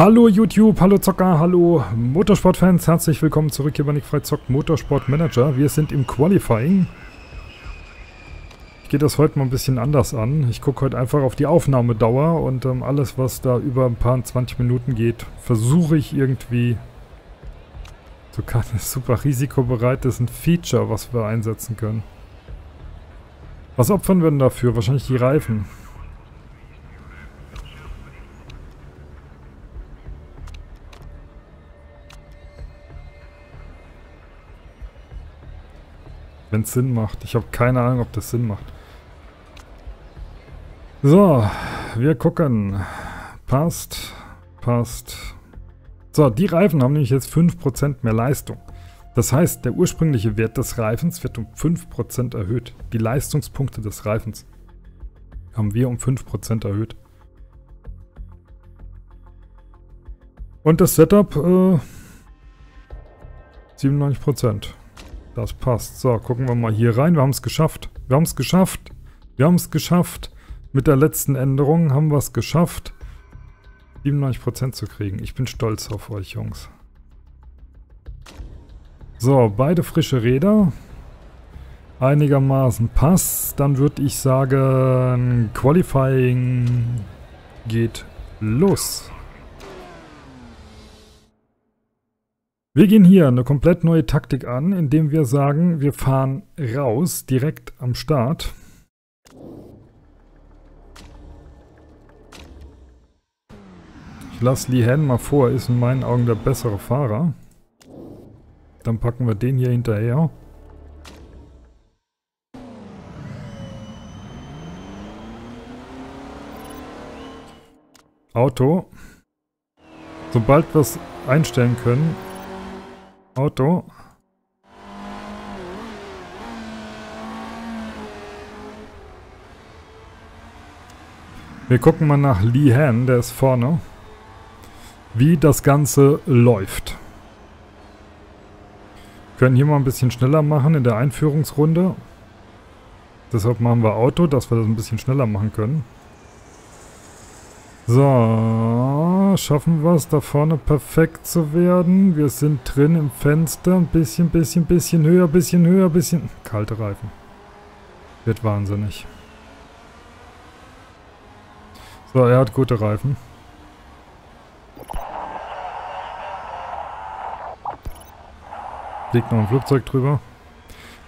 Hallo YouTube, hallo Zocker, hallo Motorsportfans, herzlich willkommen zurück hier bei Nick Freizockt Motorsport Manager. Wir sind im Qualifying. Ich gehe das heute mal ein bisschen anders an. Ich gucke heute einfach auf die Aufnahmedauer und ähm, alles, was da über ein paar 20 Minuten geht, versuche ich irgendwie so kann es super risikobereit ist ein Feature, was wir einsetzen können. Was opfern wir denn dafür? Wahrscheinlich die Reifen. Wenn es Sinn macht. Ich habe keine Ahnung, ob das Sinn macht. So, wir gucken. Passt, passt. So, die Reifen haben nämlich jetzt 5% mehr Leistung. Das heißt, der ursprüngliche Wert des Reifens wird um 5% erhöht. Die Leistungspunkte des Reifens haben wir um 5% erhöht. Und das Setup äh, 97%. Das passt. So, gucken wir mal hier rein. Wir haben es geschafft. Wir haben es geschafft. Wir haben es geschafft. Mit der letzten Änderung haben wir es geschafft, 97% zu kriegen. Ich bin stolz auf euch, Jungs. So, beide frische Räder. Einigermaßen passt. Dann würde ich sagen, Qualifying geht los. Wir gehen hier eine komplett neue Taktik an, indem wir sagen, wir fahren raus, direkt am Start. Ich lasse Lee Han mal vor, ist in meinen Augen der bessere Fahrer. Dann packen wir den hier hinterher. Auto. Sobald wir es einstellen können, Auto. Wir gucken mal nach Lee Han, der ist vorne, wie das Ganze läuft. Wir können hier mal ein bisschen schneller machen in der Einführungsrunde. Deshalb machen wir Auto, dass wir das ein bisschen schneller machen können. So, schaffen wir es da vorne perfekt zu werden. Wir sind drin im Fenster. Ein bisschen, bisschen, bisschen höher, bisschen höher, bisschen... Kalte Reifen. Wird wahnsinnig. So, er hat gute Reifen. Liegt noch ein Flugzeug drüber.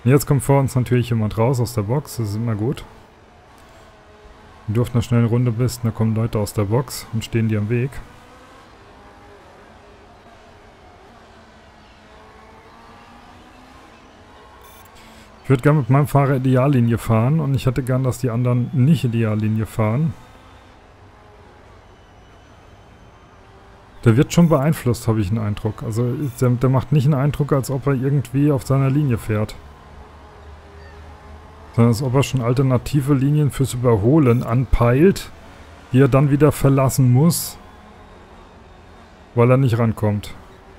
Und jetzt kommt vor uns natürlich jemand raus aus der Box. Das ist immer gut. Wenn du auf einer schnellen Runde bist, da kommen Leute aus der Box und stehen dir am Weg. Ich würde gerne mit meinem Fahrer Ideallinie fahren und ich hätte gern, dass die anderen nicht Ideallinie fahren. Der wird schon beeinflusst, habe ich einen Eindruck. Also der, der macht nicht einen Eindruck, als ob er irgendwie auf seiner Linie fährt sondern als ob er schon alternative Linien fürs Überholen anpeilt, die er dann wieder verlassen muss, weil er nicht rankommt.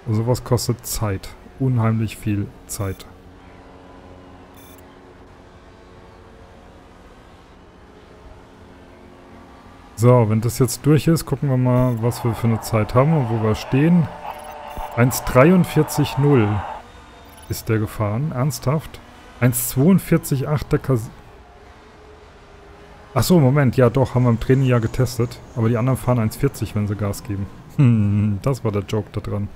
Also was kostet Zeit. Unheimlich viel Zeit. So, wenn das jetzt durch ist, gucken wir mal, was wir für eine Zeit haben und wo wir stehen. 1,43,0 ist der gefahren. Ernsthaft? 1,42,8 der Kas... Achso, Moment, ja doch, haben wir im Training ja getestet. Aber die anderen fahren 1,40, wenn sie Gas geben. Hm, das war der Joke da dran.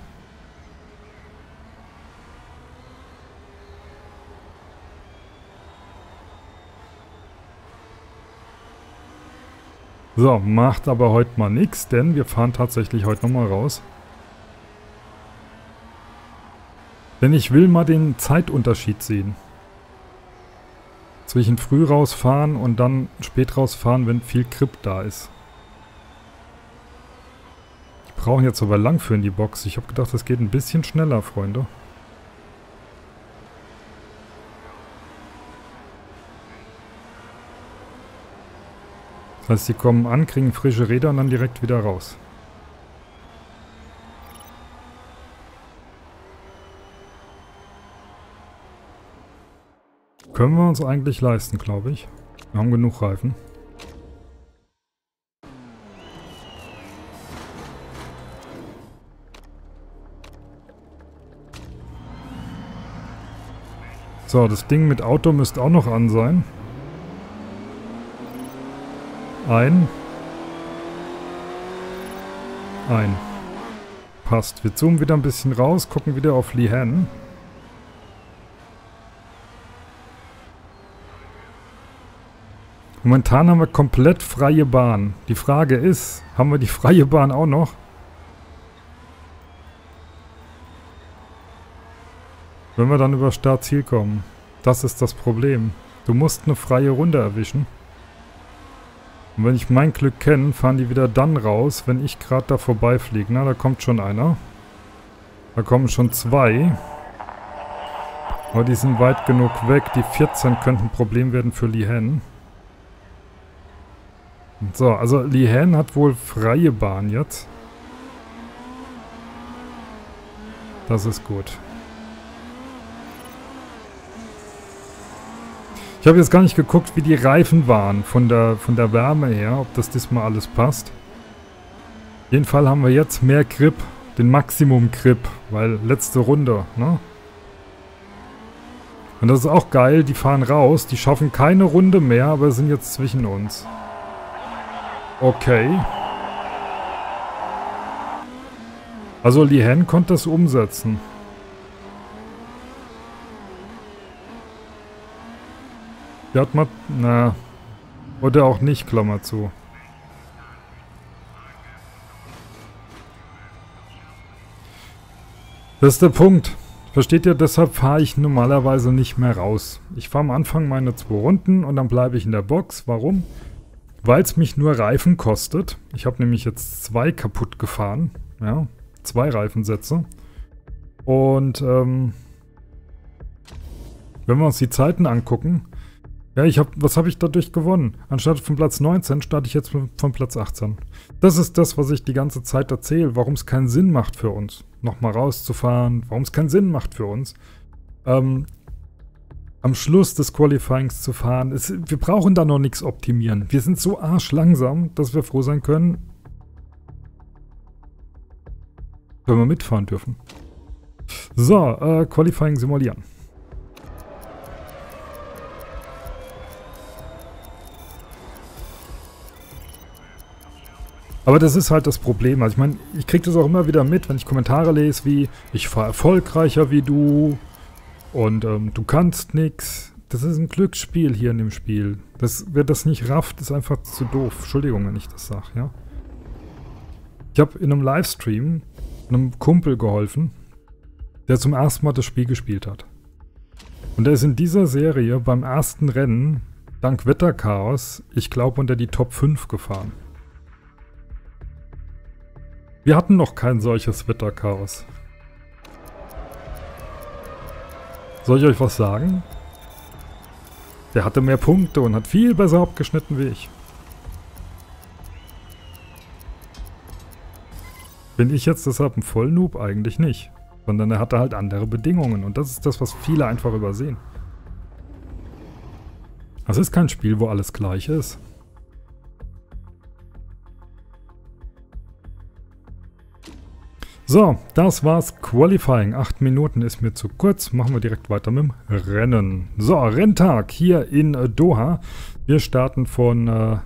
So, macht aber heute mal nichts, denn wir fahren tatsächlich heute nochmal raus. Denn ich will mal den Zeitunterschied sehen zwischen früh rausfahren und dann spät rausfahren, wenn viel Grip da ist. Die brauchen jetzt aber lang für in die Box. Ich habe gedacht, das geht ein bisschen schneller, Freunde. Das heißt, sie kommen an, kriegen frische Räder und dann direkt wieder raus. Können wir uns eigentlich leisten, glaube ich. Wir haben genug Reifen. So, das Ding mit Auto müsste auch noch an sein. Ein. Ein. Passt. Wir zoomen wieder ein bisschen raus, gucken wieder auf Lee Han. Momentan haben wir komplett freie Bahn. Die Frage ist, haben wir die freie Bahn auch noch? Wenn wir dann über Startziel kommen. Das ist das Problem. Du musst eine freie Runde erwischen. Und wenn ich mein Glück kenne, fahren die wieder dann raus, wenn ich gerade da vorbeifliege. Na, da kommt schon einer. Da kommen schon zwei. Aber die sind weit genug weg. Die 14 könnten ein Problem werden für Lee Han. So, also Lee Han hat wohl freie Bahn jetzt. Das ist gut. Ich habe jetzt gar nicht geguckt, wie die Reifen waren von der, von der Wärme her, ob das diesmal alles passt. Auf jeden Fall haben wir jetzt mehr Grip, den Maximum Grip, weil letzte Runde, ne? Und das ist auch geil, die fahren raus, die schaffen keine Runde mehr, aber sind jetzt zwischen uns. Okay. Also Lihan konnte das umsetzen. Der hat mal... Na. Oder auch nicht, Klammer zu. Das ist der Punkt. Versteht ihr, deshalb fahre ich normalerweise nicht mehr raus. Ich fahre am Anfang meine zwei Runden und dann bleibe ich in der Box. Warum? Weil es mich nur Reifen kostet. Ich habe nämlich jetzt zwei kaputt gefahren. Ja, zwei Reifensätze. Und ähm, wenn wir uns die Zeiten angucken, ja, ich habe, was habe ich dadurch gewonnen? Anstatt von Platz 19 starte ich jetzt von Platz 18. Das ist das, was ich die ganze Zeit erzähle, warum es keinen Sinn macht für uns, nochmal rauszufahren, warum es keinen Sinn macht für uns. Ähm, am Schluss des Qualifyings zu fahren. Es, wir brauchen da noch nichts optimieren. Wir sind so arschlangsam, dass wir froh sein können, wenn wir mitfahren dürfen. So, äh, Qualifying simulieren. Aber das ist halt das Problem. Also ich meine, ich kriege das auch immer wieder mit, wenn ich Kommentare lese wie, ich fahre erfolgreicher wie du, und ähm, du kannst nichts. Das ist ein Glücksspiel hier in dem Spiel. Das, wer das nicht rafft, ist einfach zu doof. Entschuldigung, wenn ich das sage, ja. Ich habe in einem Livestream einem Kumpel geholfen, der zum ersten Mal das Spiel gespielt hat. Und er ist in dieser Serie beim ersten Rennen, dank Wetterchaos, ich glaube unter die Top 5 gefahren. Wir hatten noch kein solches Wetterchaos. Soll ich euch was sagen? Der hatte mehr Punkte und hat viel besser abgeschnitten wie ich. Bin ich jetzt deshalb ein Vollnoob? Eigentlich nicht. Sondern er hatte halt andere Bedingungen. Und das ist das, was viele einfach übersehen. Das ist kein Spiel, wo alles gleich ist. So, das war's. Qualifying. Acht Minuten ist mir zu kurz. Machen wir direkt weiter mit dem Rennen. So, Renntag hier in Doha. Wir starten von äh,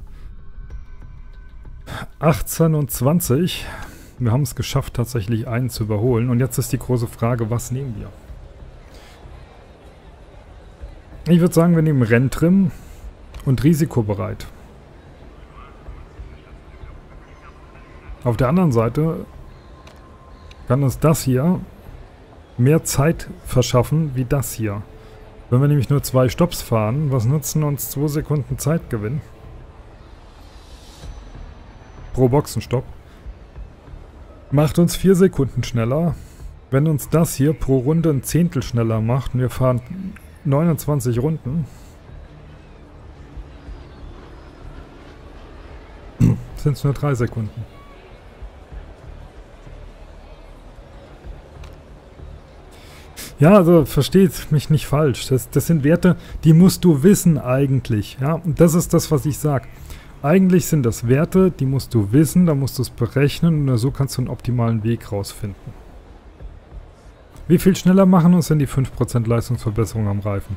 18 und 20. Wir haben es geschafft, tatsächlich einen zu überholen. Und jetzt ist die große Frage, was nehmen wir? Ich würde sagen, wir nehmen Renntrim und risikobereit. Auf der anderen Seite kann uns das hier mehr Zeit verschaffen wie das hier. Wenn wir nämlich nur zwei Stops fahren, was nutzen uns 2 Sekunden Zeitgewinn? Pro Boxenstopp. Macht uns 4 Sekunden schneller. Wenn uns das hier pro Runde ein Zehntel schneller macht und wir fahren 29 Runden, sind es nur 3 Sekunden. Ja, also versteht mich nicht falsch. Das, das sind Werte, die musst du wissen eigentlich. Ja, und das ist das, was ich sage. Eigentlich sind das Werte, die musst du wissen, da musst du es berechnen und so kannst du einen optimalen Weg rausfinden. Wie viel schneller machen uns denn die 5% Leistungsverbesserung am Reifen?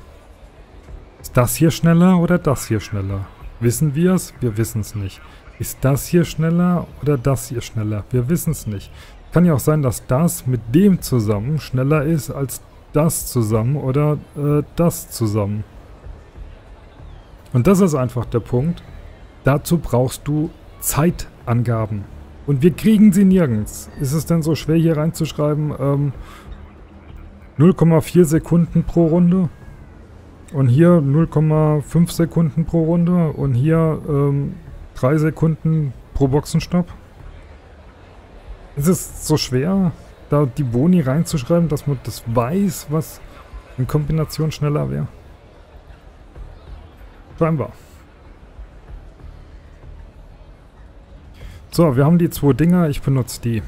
Ist das hier schneller oder das hier schneller? Wissen wir es? Wir wissen es nicht. Ist das hier schneller oder das hier schneller? Wir wissen es nicht. Kann ja auch sein, dass das mit dem zusammen schneller ist als das zusammen oder äh, das zusammen. Und das ist einfach der Punkt. Dazu brauchst du Zeitangaben. Und wir kriegen sie nirgends. Ist es denn so schwer hier reinzuschreiben, ähm, 0,4 Sekunden pro Runde? Und hier 0,5 Sekunden pro Runde und hier ähm, 3 Sekunden pro Boxenstopp? Ist es so schwer, da die Boni reinzuschreiben, dass man das weiß, was in Kombination schneller wäre? Scheinbar. So, wir haben die zwei Dinger. Ich benutze die.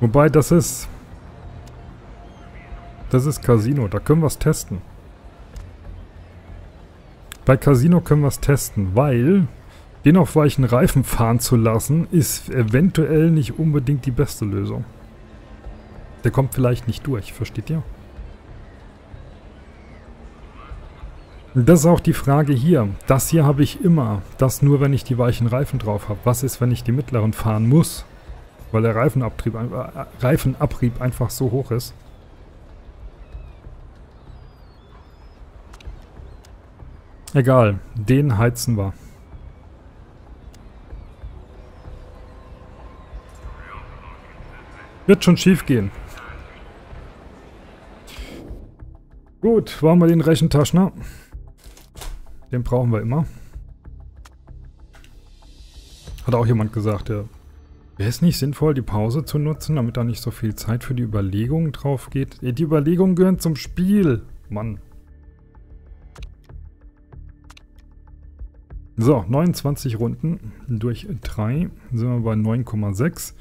Wobei, das ist... Das ist Casino. Da können wir es testen. Bei Casino können wir es testen, weil den auf weichen Reifen fahren zu lassen, ist eventuell nicht unbedingt die beste Lösung. Der kommt vielleicht nicht durch, versteht ihr? Das ist auch die Frage hier. Das hier habe ich immer. Das nur, wenn ich die weichen Reifen drauf habe. Was ist, wenn ich die mittleren fahren muss? Weil der Reifenabtrieb, äh, Reifenabrieb einfach so hoch ist. Egal, den heizen wir. Wird schon schief gehen. Gut, waren wir den Rechentaschner. Den brauchen wir immer. Hat auch jemand gesagt, ja. Wäre es nicht sinnvoll, die Pause zu nutzen, damit da nicht so viel Zeit für die Überlegungen drauf geht? Die Überlegungen gehören zum Spiel. Mann. So, 29 Runden durch 3 sind wir bei 9,6.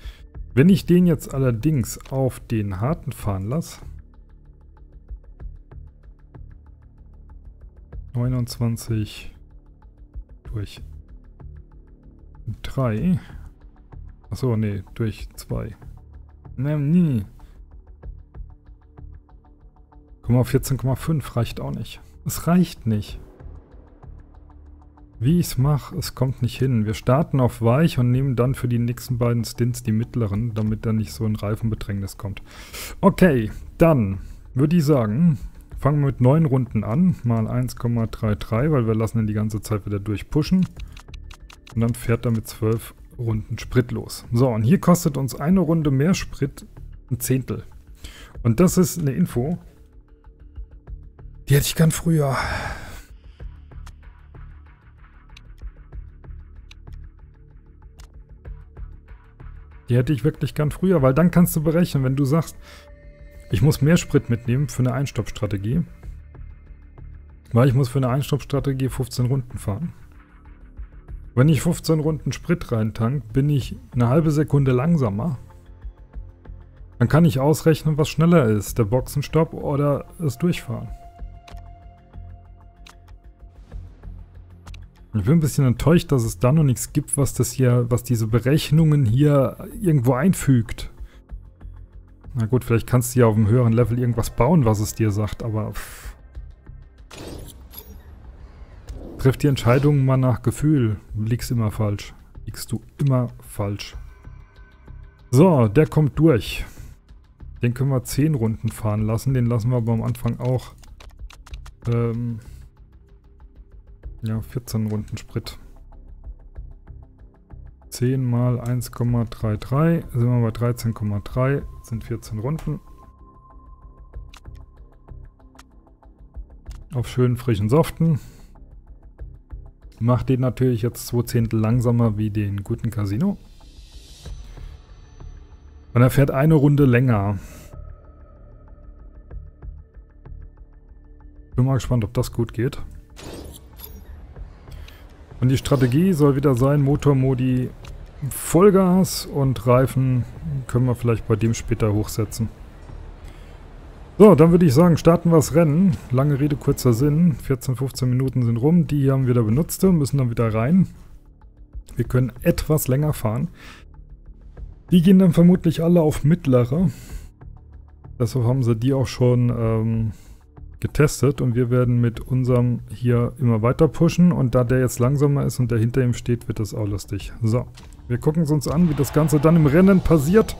Wenn ich den jetzt allerdings auf den harten fahren lasse, 29 durch 3. Achso, nee, durch 2. Ne, nie. 14,5 reicht auch nicht. Es reicht nicht. Wie ich es mache, es kommt nicht hin. Wir starten auf weich und nehmen dann für die nächsten beiden Stints die mittleren, damit da nicht so ein Reifenbedrängnis kommt. Okay, dann würde ich sagen, fangen wir mit 9 Runden an. Mal 1,33, weil wir lassen ihn die ganze Zeit wieder durchpushen. Und dann fährt er mit 12 Runden Sprit los. So, und hier kostet uns eine Runde mehr Sprit ein Zehntel. Und das ist eine Info. Die hätte ich gern früher. Die hätte ich wirklich gern früher, weil dann kannst du berechnen, wenn du sagst, ich muss mehr Sprit mitnehmen für eine Einstoppstrategie. Weil ich muss für eine Einstoppstrategie 15 Runden fahren. Wenn ich 15 Runden Sprit reintank, bin ich eine halbe Sekunde langsamer. Dann kann ich ausrechnen, was schneller ist, der Boxenstopp oder das Durchfahren. Ich bin ein bisschen enttäuscht, dass es da noch nichts gibt, was das hier, was diese Berechnungen hier irgendwo einfügt. Na gut, vielleicht kannst du ja auf einem höheren Level irgendwas bauen, was es dir sagt, aber... Pff. Treff die Entscheidungen mal nach Gefühl. Liegst immer falsch. Liegst du immer falsch. So, der kommt durch. Den können wir 10 Runden fahren lassen. Den lassen wir aber am Anfang auch... Ähm, ja, 14 Runden Sprit. 10 mal 1,33 sind wir bei 13,3, sind 14 Runden. Auf schönen frischen Soften. Macht den natürlich jetzt 2 Zehntel langsamer wie den guten Casino. Und er fährt eine Runde länger. Bin mal gespannt, ob das gut geht. Und die Strategie soll wieder sein, Motormodi Vollgas und Reifen können wir vielleicht bei dem später hochsetzen. So, dann würde ich sagen, starten wir das Rennen. Lange Rede, kurzer Sinn. 14, 15 Minuten sind rum. Die haben wir da benutzt, müssen dann wieder rein. Wir können etwas länger fahren. Die gehen dann vermutlich alle auf mittlere. Deshalb haben sie die auch schon ähm, getestet und wir werden mit unserem hier immer weiter pushen und da der jetzt langsamer ist und der hinter ihm steht, wird das auch lustig. So, wir gucken es uns an, wie das Ganze dann im Rennen passiert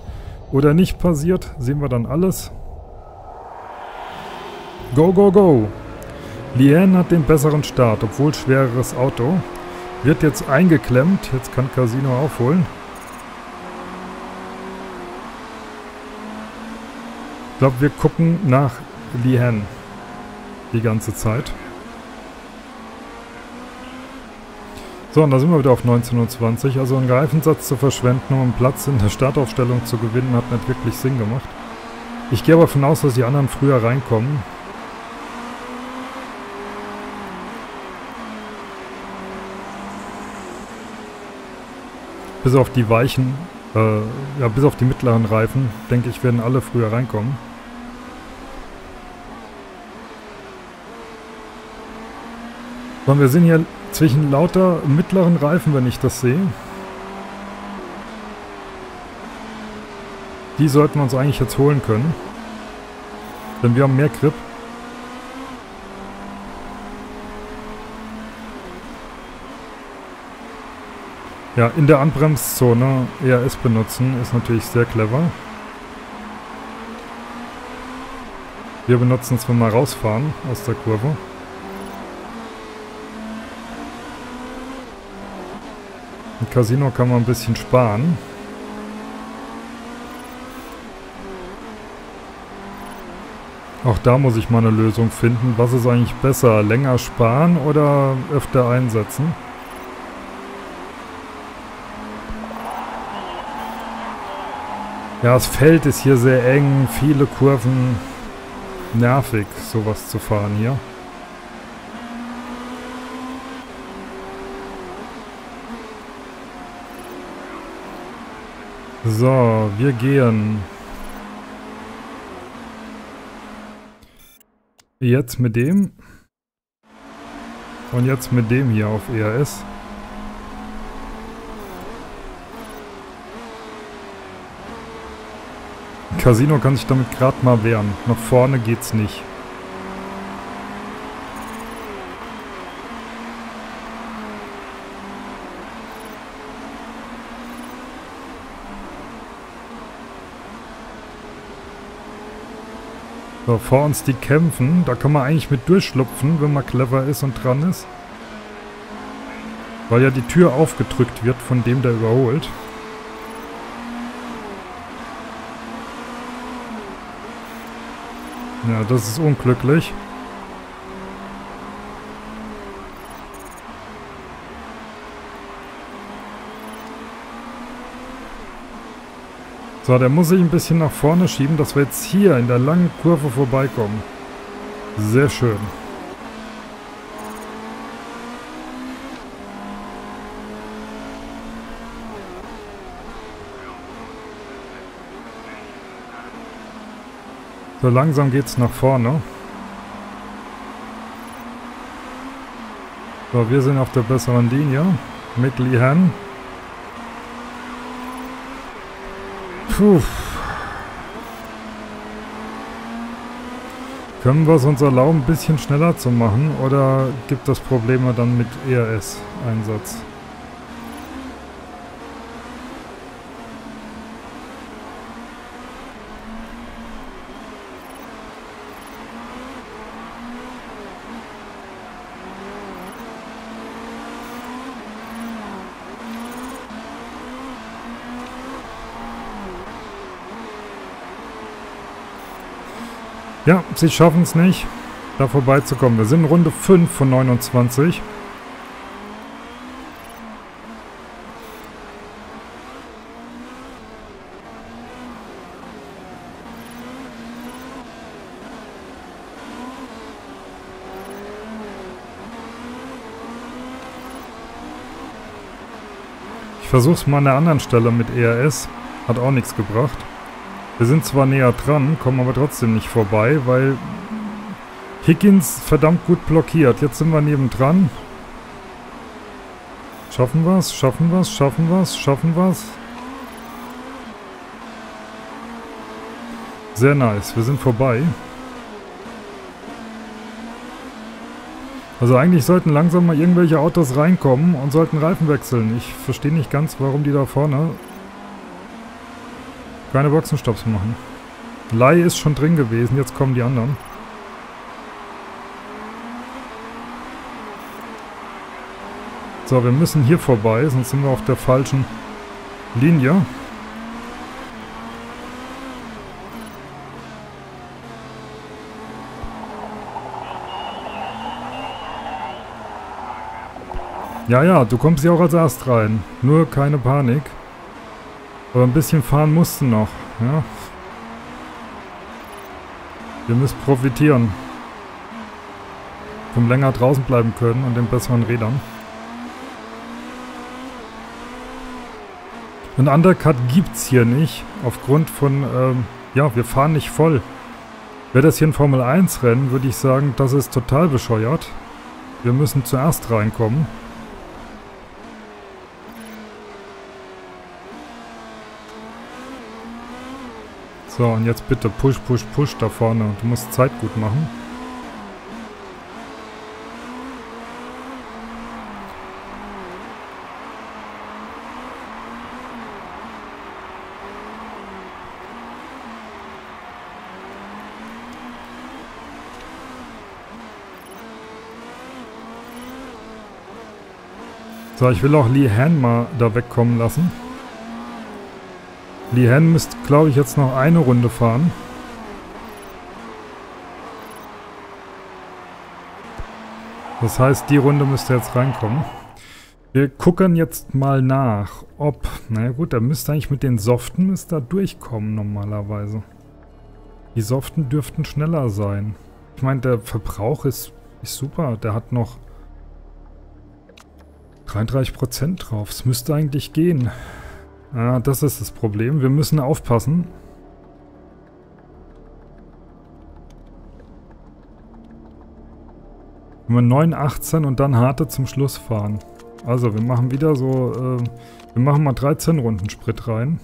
oder nicht passiert. Sehen wir dann alles. Go, go, go! Lien hat den besseren Start, obwohl schwereres Auto. Wird jetzt eingeklemmt. Jetzt kann Casino aufholen. Ich glaube, wir gucken nach Lien die ganze Zeit. So, und da sind wir wieder auf 1920. Also einen Reifensatz zu verschwenden, um einen Platz in der Startaufstellung zu gewinnen, hat nicht wirklich Sinn gemacht. Ich gehe aber davon aus, dass die anderen früher reinkommen. Bis auf die weichen, äh, ja, bis auf die mittleren Reifen, denke ich, werden alle früher reinkommen. Und wir sind hier zwischen lauter mittleren Reifen, wenn ich das sehe. Die sollten wir uns eigentlich jetzt holen können. Denn wir haben mehr Grip. Ja, in der Anbremszone ERS benutzen ist natürlich sehr clever. Wir benutzen es, wenn wir rausfahren aus der Kurve. Im Casino kann man ein bisschen sparen. Auch da muss ich mal eine Lösung finden. Was ist eigentlich besser? Länger sparen oder öfter einsetzen? Ja, das Feld ist hier sehr eng. Viele Kurven. Nervig, sowas zu fahren hier. So, wir gehen. Jetzt mit dem. Und jetzt mit dem hier auf ERS. Casino kann sich damit gerade mal wehren. Nach vorne geht's nicht. So, vor uns die kämpfen. Da kann man eigentlich mit durchschlupfen, wenn man clever ist und dran ist. Weil ja die Tür aufgedrückt wird von dem, der überholt. Ja, das ist unglücklich. So, der muss sich ein bisschen nach vorne schieben, dass wir jetzt hier in der langen Kurve vorbeikommen. Sehr schön. So langsam geht's nach vorne. So, wir sind auf der besseren Linie. Mit Lihan. Puh. Können wir es uns erlauben, ein bisschen schneller zu machen oder gibt es Probleme dann mit ERS-Einsatz? Ja, sie schaffen es nicht, da vorbeizukommen. Wir sind Runde 5 von 29. Ich versuch's mal an der anderen Stelle mit ERS. Hat auch nichts gebracht. Wir sind zwar näher dran, kommen aber trotzdem nicht vorbei, weil Higgins verdammt gut blockiert. Jetzt sind wir nebendran. Schaffen wir's? Schaffen wir's? Schaffen wir's? Schaffen wir's? Sehr nice. Wir sind vorbei. Also eigentlich sollten langsam mal irgendwelche Autos reinkommen und sollten Reifen wechseln. Ich verstehe nicht ganz, warum die da vorne keine Boxenstopps machen. Lai ist schon drin gewesen, jetzt kommen die anderen. So, wir müssen hier vorbei, sonst sind wir auf der falschen Linie. Ja, ja, du kommst ja auch als erst rein. Nur keine Panik. Aber ein bisschen fahren musst du noch, ja. Wir müssen profitieren. Vom länger draußen bleiben können und den besseren Rädern. Ein Undercut gibt's hier nicht, aufgrund von, ähm, ja, wir fahren nicht voll. Wäre das hier ein Formel 1 Rennen, würde ich sagen, das ist total bescheuert. Wir müssen zuerst reinkommen. So, und jetzt bitte push, push, push da vorne. Du musst Zeit gut machen. So, ich will auch Lee Han mal da wegkommen lassen. Lee Han müsste, glaube ich, jetzt noch eine Runde fahren. Das heißt, die Runde müsste jetzt reinkommen. Wir gucken jetzt mal nach, ob... Na gut, er müsste eigentlich mit den Soften müsste da durchkommen normalerweise. Die Soften dürften schneller sein. Ich meine, der Verbrauch ist, ist super. Der hat noch 33% drauf. Es müsste eigentlich gehen. Ja, das ist das Problem. Wir müssen aufpassen. Wenn wir 9, 18 und dann harte zum Schluss fahren. Also, wir machen wieder so, äh, wir machen mal 13 Runden Sprit rein.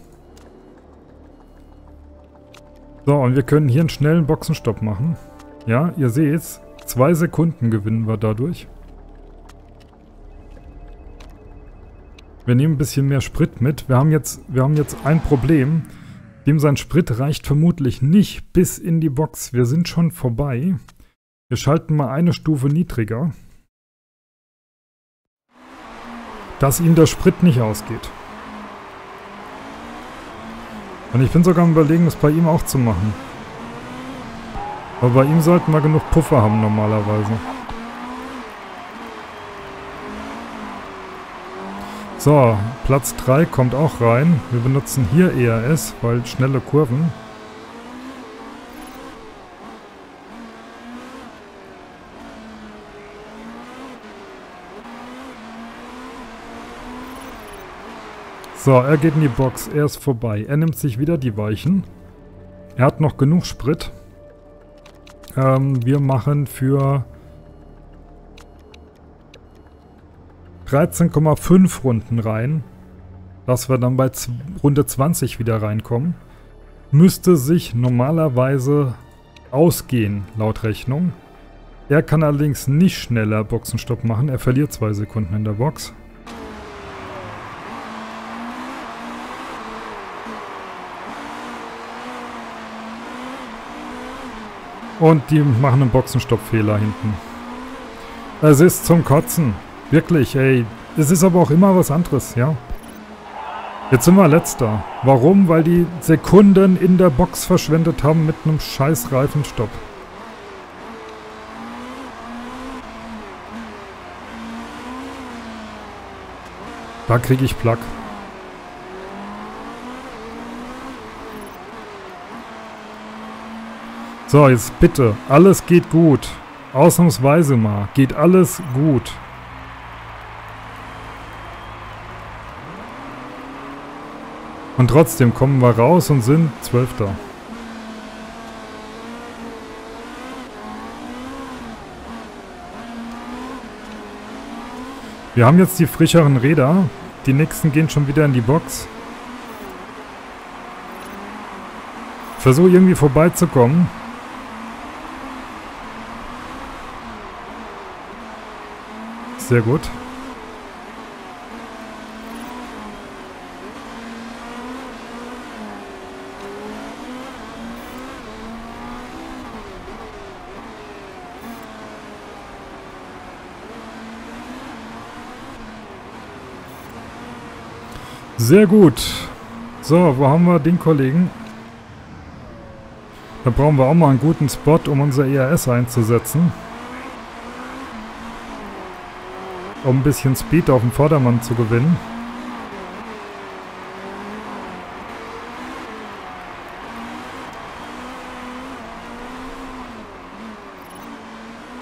So, und wir können hier einen schnellen Boxenstopp machen. Ja, ihr seht's. Zwei Sekunden gewinnen wir dadurch. Wir nehmen ein bisschen mehr Sprit mit. Wir haben jetzt, wir haben jetzt ein Problem. Dem sein Sprit reicht vermutlich nicht bis in die Box. Wir sind schon vorbei. Wir schalten mal eine Stufe niedriger. Dass ihm der Sprit nicht ausgeht. Und ich bin sogar am überlegen, das bei ihm auch zu machen. Aber bei ihm sollten wir genug Puffer haben normalerweise. So, Platz 3 kommt auch rein. Wir benutzen hier ERS, weil schnelle Kurven. So, er geht in die Box. Er ist vorbei. Er nimmt sich wieder die Weichen. Er hat noch genug Sprit. Ähm, wir machen für 13,5 Runden rein, dass wir dann bei Runde 20 wieder reinkommen. Müsste sich normalerweise ausgehen, laut Rechnung. Er kann allerdings nicht schneller Boxenstopp machen. Er verliert zwei Sekunden in der Box. Und die machen einen Boxenstoppfehler hinten. Es ist zum Kotzen. Wirklich, ey. Es ist aber auch immer was anderes, ja. Jetzt sind wir letzter. Warum? Weil die Sekunden in der Box verschwendet haben mit einem scheiß Reifenstopp. Da kriege ich Plack. So, jetzt bitte. Alles geht gut. Ausnahmsweise mal. Geht alles gut. Und trotzdem kommen wir raus und sind Zwölfter. Wir haben jetzt die frischeren Räder. Die nächsten gehen schon wieder in die Box. Versuche irgendwie vorbeizukommen. Sehr gut. Sehr gut. So, wo haben wir den Kollegen? Da brauchen wir auch mal einen guten Spot, um unser ERS einzusetzen. Um ein bisschen Speed auf dem Vordermann zu gewinnen.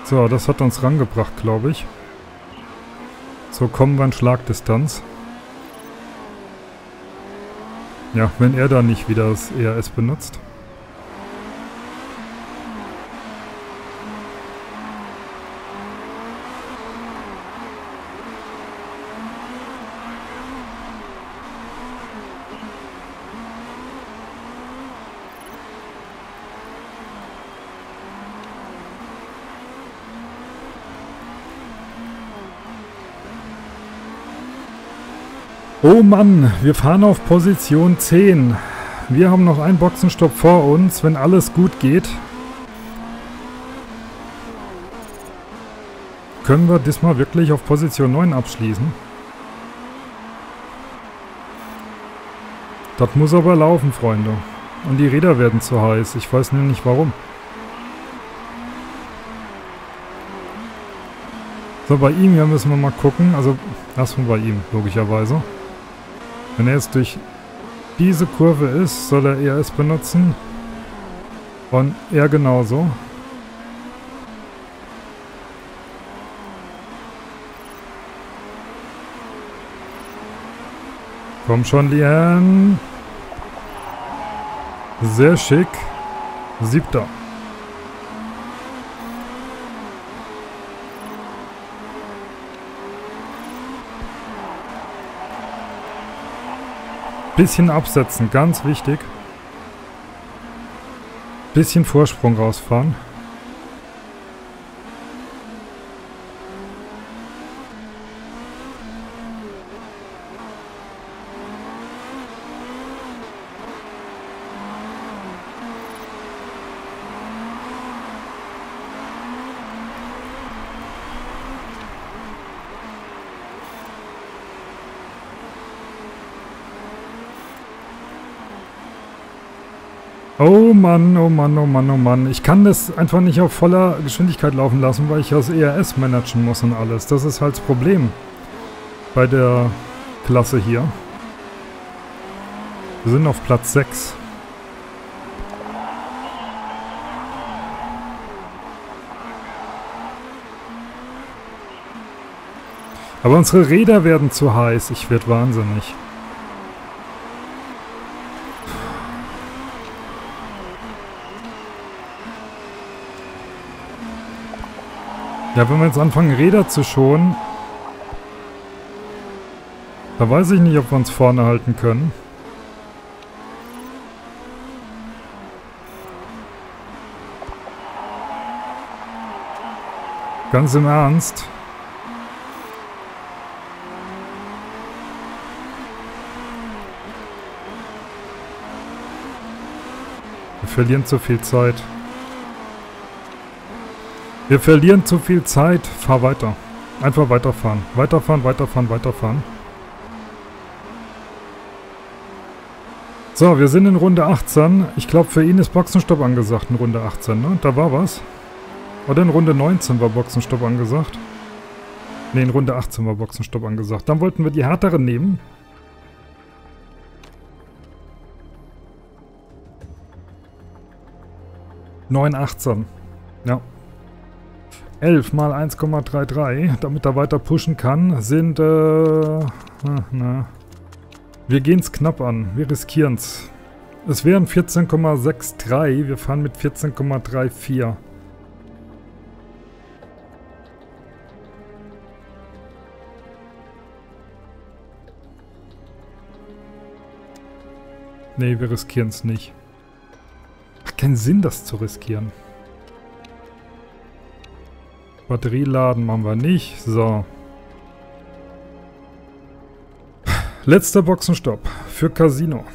So, das hat uns rangebracht, glaube ich. So kommen wir in Schlagdistanz. Ja, wenn er da nicht wieder das ERS benutzt. Oh Mann, wir fahren auf Position 10. Wir haben noch einen Boxenstopp vor uns, wenn alles gut geht. Können wir diesmal wirklich auf Position 9 abschließen? Das muss aber laufen, Freunde. Und die Räder werden zu heiß. Ich weiß nur nicht warum. So, bei ihm hier müssen wir mal gucken. Also, erstmal bei ihm, logischerweise. Wenn er jetzt durch diese Kurve ist, soll er ERS benutzen. Und er genauso. Komm schon, Lian. Sehr schick. Siebter. Bisschen absetzen, ganz wichtig. Bisschen Vorsprung rausfahren. Oh Mann, oh Mann, oh Mann, oh Mann. Ich kann das einfach nicht auf voller Geschwindigkeit laufen lassen, weil ich das ERS managen muss und alles. Das ist halt das Problem bei der Klasse hier. Wir sind auf Platz 6. Aber unsere Räder werden zu heiß. Ich werde wahnsinnig. Ja, wenn wir jetzt anfangen, Räder zu schonen, da weiß ich nicht, ob wir uns vorne halten können. Ganz im Ernst. Wir verlieren zu viel Zeit. Wir verlieren zu viel Zeit. Fahr weiter. Einfach weiterfahren. Weiterfahren, weiterfahren, weiterfahren. So, wir sind in Runde 18. Ich glaube, für ihn ist Boxenstopp angesagt in Runde 18, ne? Da war was. Oder in Runde 19 war Boxenstopp angesagt. Ne, in Runde 18 war Boxenstopp angesagt. Dann wollten wir die härteren nehmen. Neun 18. Ja. 11 mal 1,33, damit er weiter pushen kann, sind, äh, na, wir gehen es knapp an, wir riskieren es. Es wären 14,63, wir fahren mit 14,34. Nee, wir riskieren es nicht. keinen Sinn, das zu riskieren. Batterieladen machen wir nicht. So. Letzter Boxenstopp für Casino.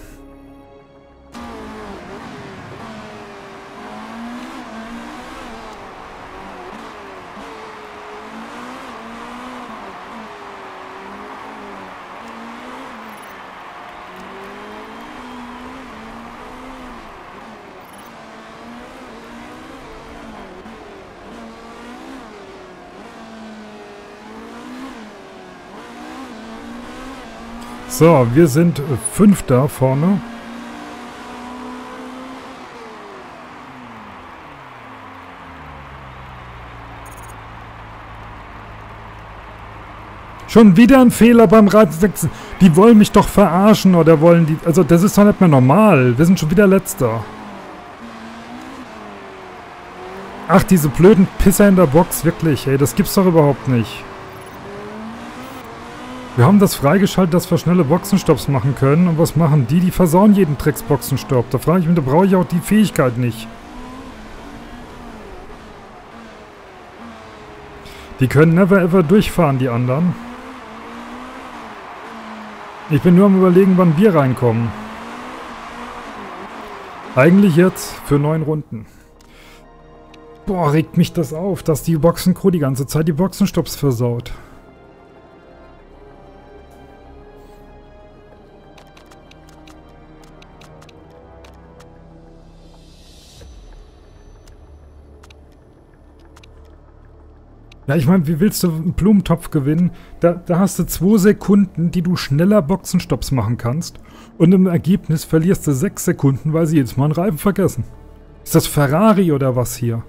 So, wir sind Fünfter vorne. Schon wieder ein Fehler beim Reitensechsen. Die wollen mich doch verarschen oder wollen die... Also das ist doch nicht mehr normal. Wir sind schon wieder Letzter. Ach, diese blöden Pisser in der Box, wirklich. Ey, das gibt's doch überhaupt nicht. Wir haben das freigeschaltet, dass wir schnelle Boxenstopps machen können. Und was machen die? Die versauen jeden Drecksboxenstopp. Da frage ich mich, da brauche ich auch die Fähigkeit nicht. Die können never ever durchfahren, die anderen. Ich bin nur am überlegen, wann wir reinkommen. Eigentlich jetzt für neun Runden. Boah, regt mich das auf, dass die Boxencrew die ganze Zeit die Boxenstopps versaut. Ja, ich meine, wie willst du einen Blumentopf gewinnen? Da, da hast du zwei Sekunden, die du schneller Boxenstopps machen kannst. Und im Ergebnis verlierst du sechs Sekunden, weil sie jedes Mal einen Reifen vergessen. Ist das Ferrari oder was hier?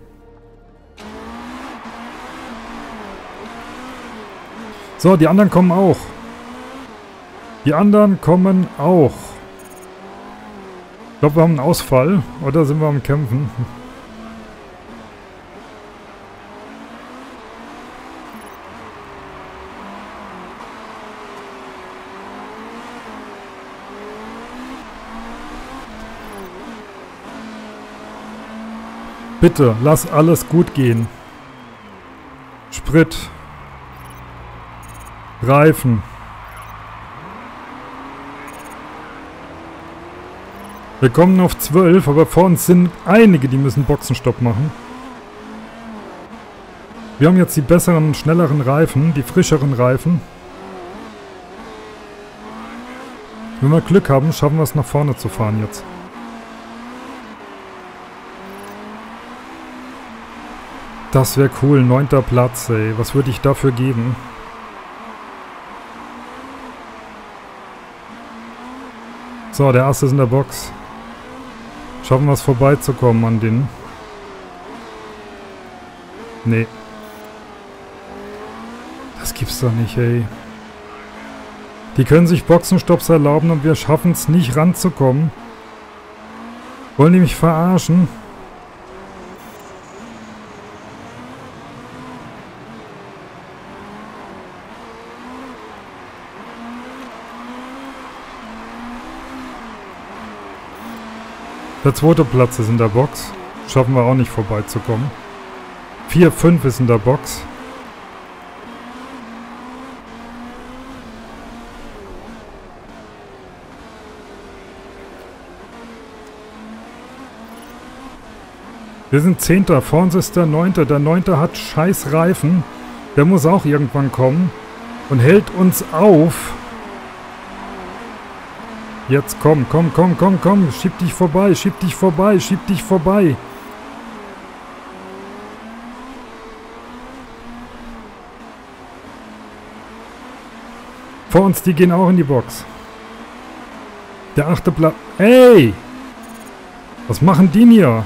So, die anderen kommen auch. Die anderen kommen auch. Ich glaube, wir haben einen Ausfall. Oder sind wir am Kämpfen? Bitte, lass alles gut gehen. Sprit. Reifen. Wir kommen auf 12, aber vor uns sind einige, die müssen Boxenstopp machen. Wir haben jetzt die besseren, schnelleren Reifen, die frischeren Reifen. Wenn wir Glück haben, schaffen wir es nach vorne zu fahren jetzt. Das wäre cool. Neunter Platz, ey. Was würde ich dafür geben? So, der Ass ist in der Box. Schaffen wir es vorbeizukommen an den. Nee. Das gibt's doch nicht, ey. Die können sich Boxenstopps erlauben und wir schaffen es nicht ranzukommen. Wollen die mich verarschen? Der zweite Platz ist in der Box. Schaffen wir auch nicht vorbeizukommen. 4, 5 ist in der Box. Wir sind Zehnter, vor uns ist der Neunte. Der Neunte hat scheiß Reifen. Der muss auch irgendwann kommen und hält uns auf. Jetzt komm, komm, komm, komm, komm. Schieb dich vorbei, schieb dich vorbei, schieb dich vorbei. Vor uns, die gehen auch in die Box. Der achte Platz. Ey! Was machen die mir?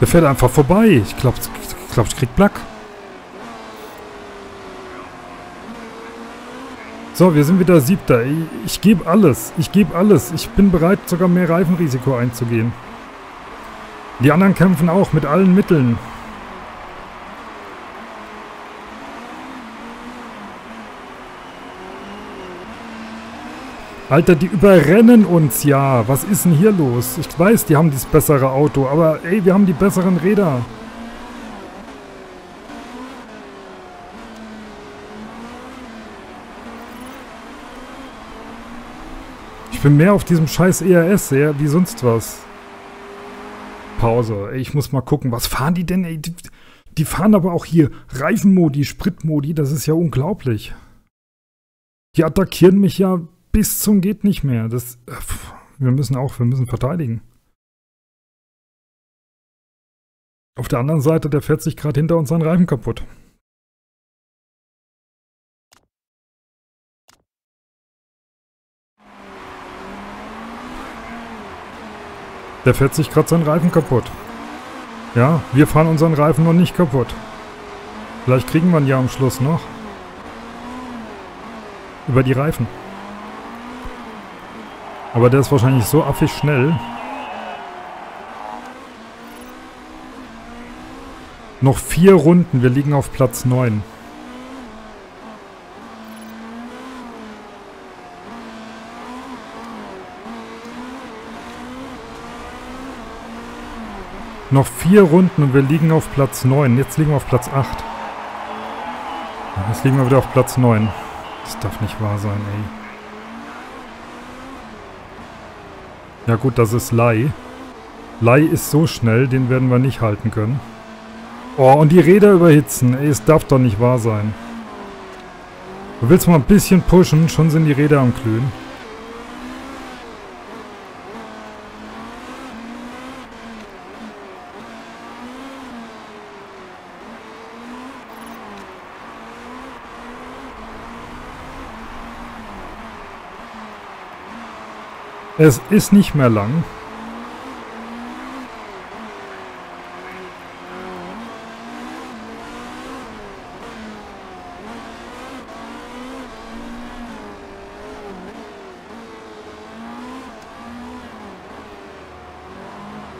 Der fährt einfach vorbei. Ich glaube, ich, glaub, ich krieg Plack. So, wir sind wieder siebter. Ich, ich gebe alles. Ich gebe alles. Ich bin bereit, sogar mehr Reifenrisiko einzugehen. Die anderen kämpfen auch mit allen Mitteln. Alter, die überrennen uns ja. Was ist denn hier los? Ich weiß, die haben das bessere Auto, aber ey, wir haben die besseren Räder. Ich bin mehr auf diesem scheiß ERS sehr wie sonst was. Pause. Ich muss mal gucken. Was fahren die denn? Die fahren aber auch hier Reifenmodi, Spritmodi. Das ist ja unglaublich. Die attackieren mich ja bis zum geht nicht mehr. Das, äh, wir müssen auch, wir müssen verteidigen. Auf der anderen Seite, der fährt sich gerade hinter uns seinen Reifen kaputt. Der fährt sich gerade seinen Reifen kaputt. Ja, wir fahren unseren Reifen noch nicht kaputt. Vielleicht kriegen wir ihn ja am Schluss noch. Über die Reifen. Aber der ist wahrscheinlich so affig schnell. Noch vier Runden, wir liegen auf Platz 9. Noch vier Runden und wir liegen auf Platz 9. Jetzt liegen wir auf Platz 8. Jetzt liegen wir wieder auf Platz 9. Das darf nicht wahr sein, ey. Ja gut, das ist Lai. Lai ist so schnell, den werden wir nicht halten können. Oh, und die Räder überhitzen. Ey, es darf doch nicht wahr sein. Du willst mal ein bisschen pushen, schon sind die Räder am Glühen. Es ist nicht mehr lang.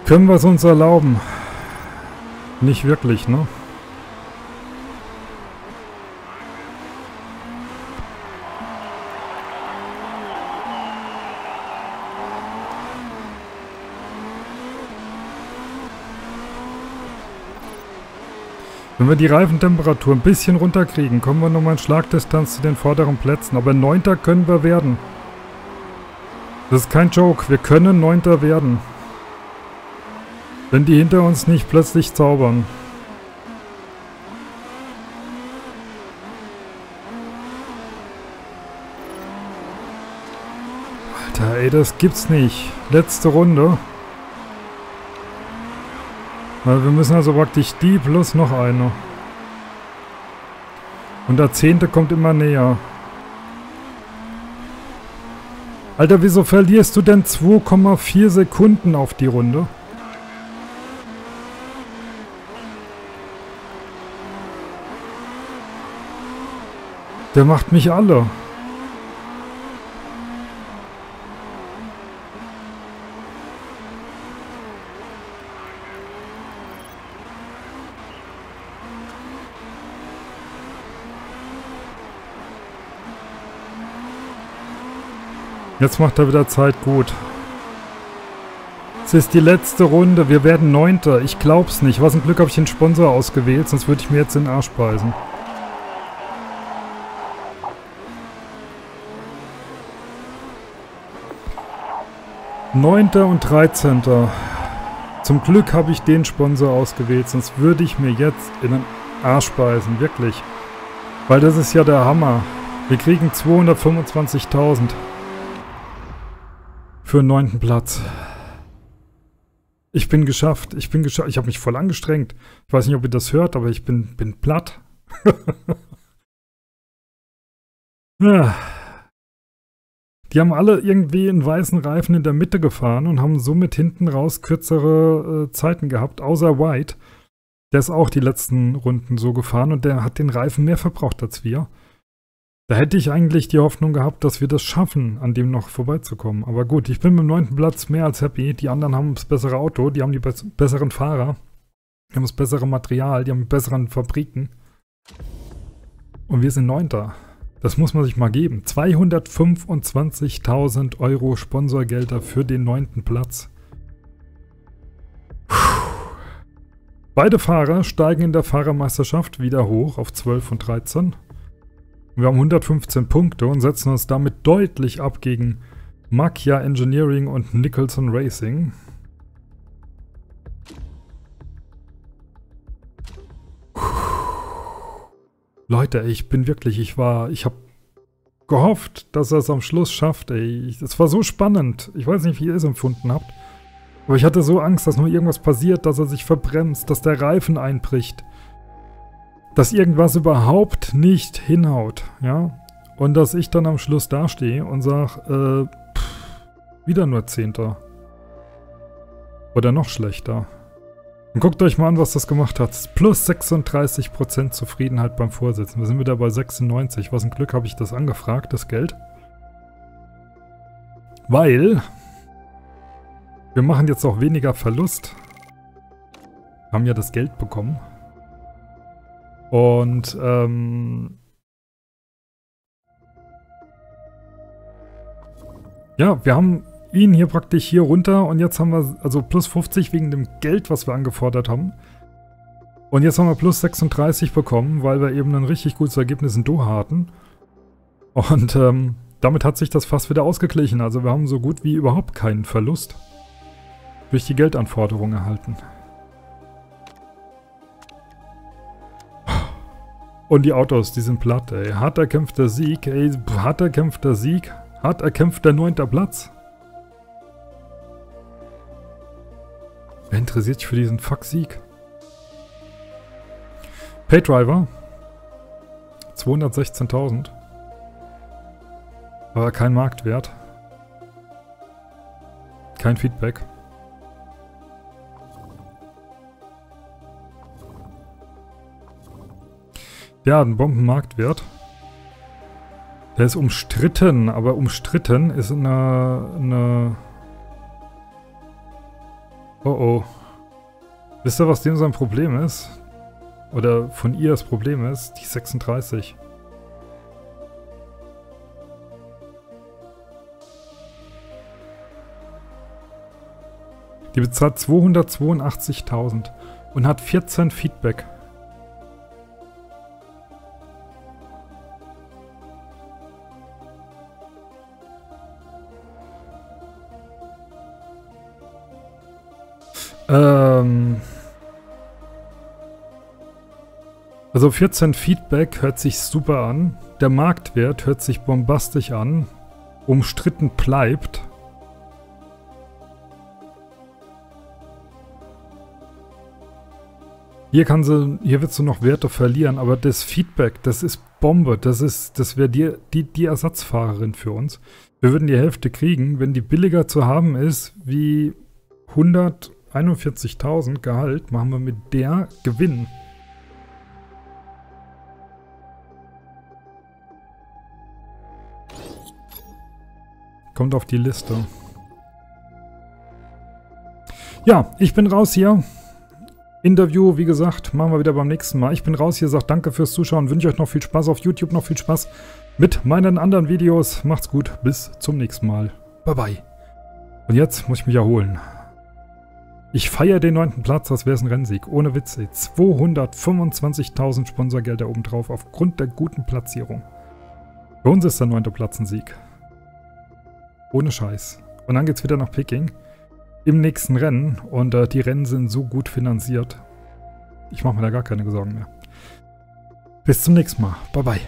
Können wir es uns erlauben? Nicht wirklich, ne? Wenn wir die Reifentemperatur ein bisschen runterkriegen, kommen wir nochmal in Schlagdistanz zu den vorderen Plätzen. Aber Neunter können wir werden. Das ist kein Joke. Wir können Neunter werden. Wenn die hinter uns nicht plötzlich zaubern. Alter, ey, das gibt's nicht. Letzte Runde. Weil wir müssen also praktisch die plus noch eine. Und der zehnte kommt immer näher. Alter, wieso verlierst du denn 2,4 Sekunden auf die Runde? Der macht mich alle. Jetzt macht er wieder Zeit gut. Es ist die letzte Runde. Wir werden Neunter. Ich glaub's nicht. Was ein Glück habe ich den Sponsor ausgewählt, sonst würde ich mir jetzt in den Arsch beißen. Neunter und Dreizehnter. Zum Glück habe ich den Sponsor ausgewählt, sonst würde ich mir jetzt in den Arsch beißen. Wirklich. Weil das ist ja der Hammer. Wir kriegen 225.000 für den neunten Platz. Ich bin geschafft. Ich bin geschafft. Ich habe mich voll angestrengt. Ich weiß nicht, ob ihr das hört, aber ich bin, bin platt. ja. Die haben alle irgendwie einen weißen Reifen in der Mitte gefahren und haben somit hinten raus kürzere äh, Zeiten gehabt, außer White. Der ist auch die letzten Runden so gefahren und der hat den Reifen mehr verbraucht als wir. Da hätte ich eigentlich die Hoffnung gehabt, dass wir das schaffen, an dem noch vorbeizukommen. Aber gut, ich bin mit dem neunten Platz mehr als happy. Die anderen haben das bessere Auto, die haben die besseren Fahrer, die haben das bessere Material, die haben die besseren Fabriken. Und wir sind neunter. Das muss man sich mal geben. 225.000 Euro Sponsorgelder für den neunten Platz. Beide Fahrer steigen in der Fahrermeisterschaft wieder hoch auf 12 und 13. Wir haben 115 Punkte und setzen uns damit deutlich ab gegen Makia Engineering und Nicholson Racing. Leute, ich bin wirklich, ich war, ich habe gehofft, dass er es am Schluss schafft. Es war so spannend. Ich weiß nicht, wie ihr es empfunden habt. Aber ich hatte so Angst, dass nur irgendwas passiert, dass er sich verbremst, dass der Reifen einbricht. Dass irgendwas überhaupt nicht hinhaut, ja. Und dass ich dann am Schluss dastehe und sage, äh, wieder nur Zehnter. Oder noch schlechter. Und guckt euch mal an, was das gemacht hat. Plus 36% Zufriedenheit beim Vorsitzen. Wir sind wieder bei 96. Was ein Glück habe ich das angefragt, das Geld. Weil wir machen jetzt auch weniger Verlust. Wir haben ja das Geld bekommen. Und ähm, ja, wir haben ihn hier praktisch hier runter und jetzt haben wir also plus 50 wegen dem Geld, was wir angefordert haben. Und jetzt haben wir plus 36 bekommen, weil wir eben ein richtig gutes Ergebnis in Doha hatten. Und ähm, damit hat sich das fast wieder ausgeglichen. Also wir haben so gut wie überhaupt keinen Verlust durch die Geldanforderung erhalten. Und die Autos, die sind platt, ey. Hart erkämpfter Sieg, ey. Hart erkämpfter Sieg. Hart erkämpfter neunter Platz. Wer interessiert sich für diesen Fuck-Sieg? Paydriver. 216.000. Aber kein Marktwert. Kein Feedback. Ja, ein Bombenmarktwert. Der ist umstritten, aber umstritten ist eine, eine Oh oh. Wisst ihr, was dem sein Problem ist? Oder von ihr das Problem ist? Die 36. Die bezahlt 282.000 und hat 14 Feedback. Ähm also 14 Feedback hört sich super an. Der Marktwert hört sich bombastisch an. Umstritten bleibt. Hier kann sie, hier wird sie noch Werte verlieren, aber das Feedback, das ist Bombe. Das das wäre die, die, die Ersatzfahrerin für uns. Wir würden die Hälfte kriegen, wenn die billiger zu haben ist wie 100 41.000 Gehalt machen wir mit der Gewinn. Kommt auf die Liste. Ja, ich bin raus hier. Interview, wie gesagt, machen wir wieder beim nächsten Mal. Ich bin raus hier, sagt danke fürs Zuschauen, wünsche euch noch viel Spaß auf YouTube, noch viel Spaß mit meinen anderen Videos. Macht's gut, bis zum nächsten Mal. Bye bye. Und jetzt muss ich mich erholen. Ich feiere den neunten Platz, als wäre es ein Rennsieg. Ohne Witze. 225.000 Sponsorgelder obendrauf aufgrund der guten Platzierung. Für uns ist der neunte Platz ein Sieg. Ohne Scheiß. Und dann geht's wieder nach Peking. Im nächsten Rennen. Und äh, die Rennen sind so gut finanziert. Ich mache mir da gar keine Sorgen mehr. Bis zum nächsten Mal. Bye bye.